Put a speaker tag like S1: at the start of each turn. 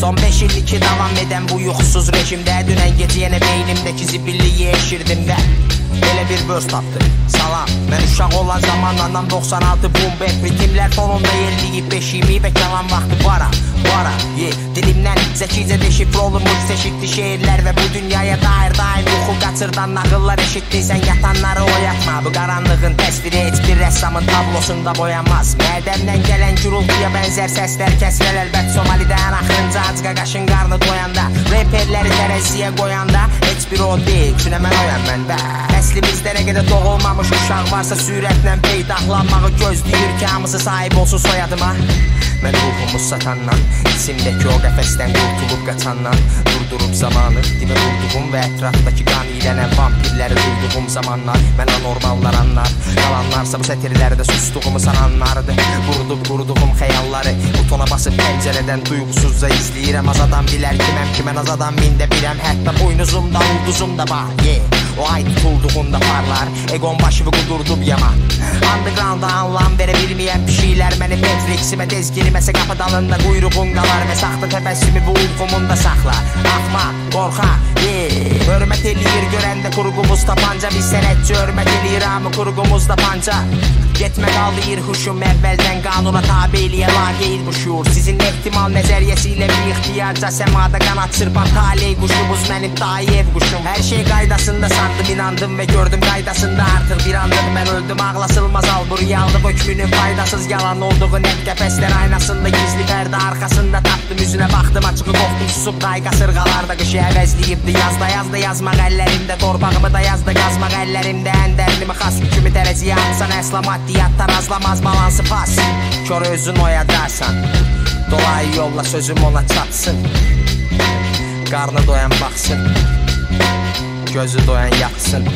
S1: Son 5 illik ki davam edən bu yuxusuz rejimdə Dünən gecə yenə beynimdəki zibilliyi eşirdim də Belə bir böz tapdı Salam. Mən uşaq olan zaman anam 96 boom bap Ritimlər fonunda yerliyib beşiyimi və kalan vaxtı bara Bara. Ye Dilimdən zəkicə deşifr olunmuş çeşitli şeirlər Və bu dünyaya dair daim yuxu qaçırdan nağıllar eşitdin Sən yatanları oyatma Bu qaranlığın təsviri heç bir rəssamın tablosunda boyanmaz. Mədəmdən gələn gürültüyə bənzər səslər kəsilər əlbət Somalidən axırınca ac qaqaşın qarnı doyanda Reperləri tərəziyə qoyanda Heç bir o deyil, çünə mən oyam məndə Nəslimizdə nə qədər doğulmamış uşaq varsa Sürətlə peydahlanmağı gözləyir ki Hamısı sahib olsun soyadıma. Mən ruhumu satandan İçimdəki o qəfəsdən qurtulub qaçandan Durdurub zamanı dibə vurduğum Və ətrafdakı qan iylənən vampirləri duyduğum zamanlar Mən anormallar anlar Qalanlarsa bu sətirlərdə sustuğumu sananlardır Vurudub qurduğum xəyalları Butona basıb pəncərədən duyğusuzca izləyirəm Az adam bilər ki mən az adam mində birəm Hətta boynuzumda ulduzum da var yeah. O ay tutulduğunda parlar Egon başımı qudurdub yaman Nefsime tez kelimesi kapı dalında kuyruğunda var Ve saklı tebessümü bu ufkumunda sakla. Akma, korka, yeah. Hürmet eliyir görende kurgumuz tapanca Bir senetçi örmek eliyir amı kurgumuzda panca. Yetme kaldı huşum evvelden kanuna tabeliye lageyil bu şuur. Sizin ihtimal nezeriyesiyle bir ihtiyaca semada kanat çırpan taley kuşumuz benim dahi ev kuşum. Her şey kaydasında sandım inandım ve gördüm kaydasında artık bir andım ben öldüm ağlasılmaz. Al buraya aldı bu faydasız yalan olduğu net qəfəslər aynasında gizli pərdə arkasında tapdım üzünə baxdım açığı qorxdum susub day qasırğalarda qışı əvəzləyibdi yazda yazda yazmaq əllərimdə torbağımı da yazda qazmaq əllərimdə əndərlimi xas yükümü tərəziyə atsan əsla maddiyat tarazlamaz balansı pas. Kör özün oyadarsan dolayı yolla sözüm ona çatsın. Qarnı doyan baxsın gözü doyan yaxsın